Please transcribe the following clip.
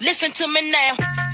Listen to me now.